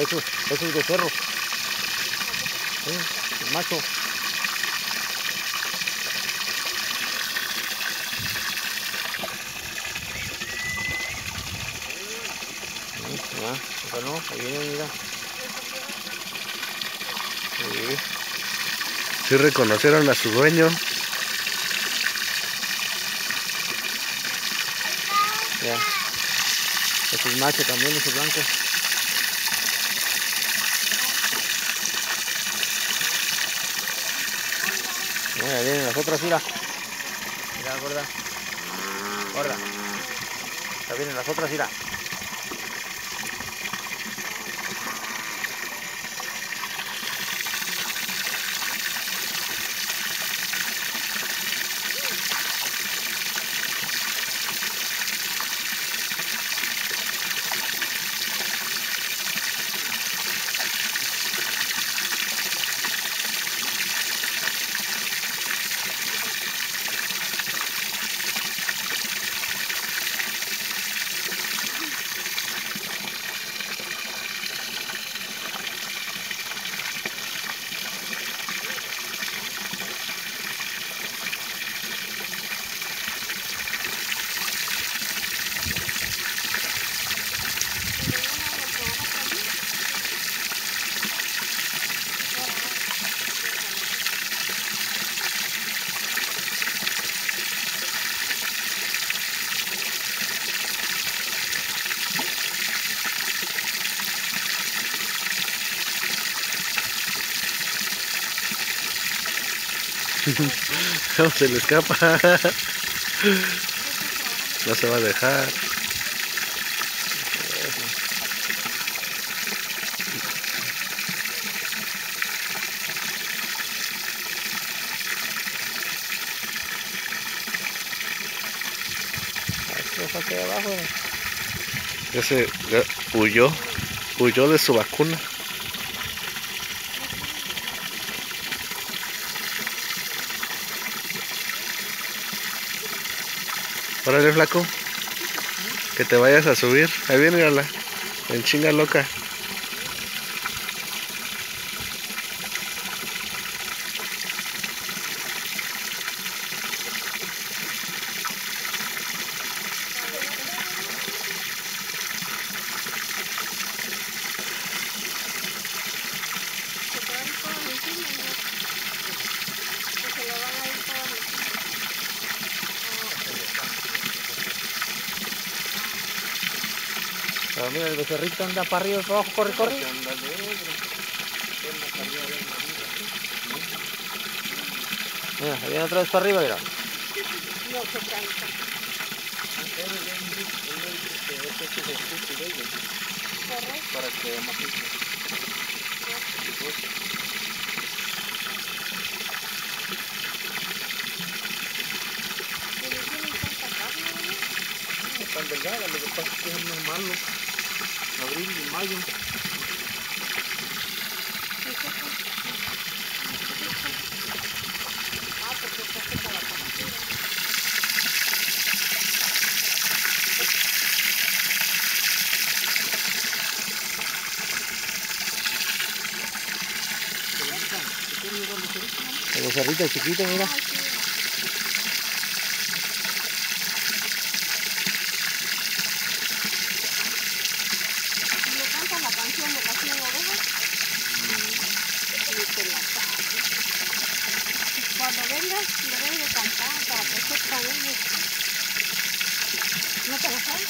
Eso, eso es de cerro. El macho. Ya, acá no, ahí viene, mira. Sí. Sí reconocieron a su dueño. Ya. Ese es macho también, ese blanco. Mira, vienen las otras, mira. Mira, gorda. Gorda. Ya vienen las otras, mira. No se le escapa. No se va a dejar. Ese huyó. Huyó de su vacuna. Órale, flaco. Que te vayas a subir. Ahí viene, mírala. En chinga loca. Se traen todos encima, ¿no? Que se lo van a ir todos encima. Pero mira, el becerrito anda para arriba para abajo, corre, corre. Mira, ahí viene otra vez para arriba, mira. No se. Para que Pero tienen tanta carne, ¿no? Están delgadas, lo que pasa es que es muy malo. Abril y mayo. Ah, porque está seca la pastura. El becerrito chiquito, mira. Ay, sí. ¿Y le cantan la canción de las cien ovejas? Ni te la sabes. Le debes de cantar para que. ¿No te la sabes?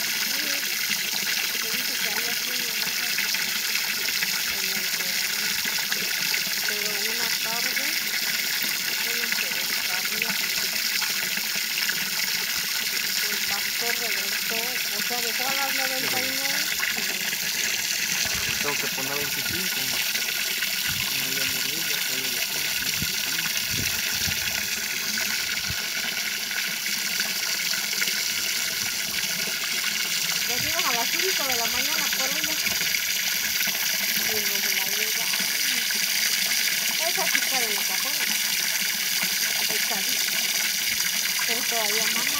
Que el verano. Pero una tarde, se. El pastor regresó, o sea, dejó a las 99 y regresó. Tengo que poner 25. No ya morí, ya estoy en la Nos iban a las 5 de la mañana por ella. Y nos la llevaron. Esa sí está en la cajona. Echadita. Pero todavía mamá.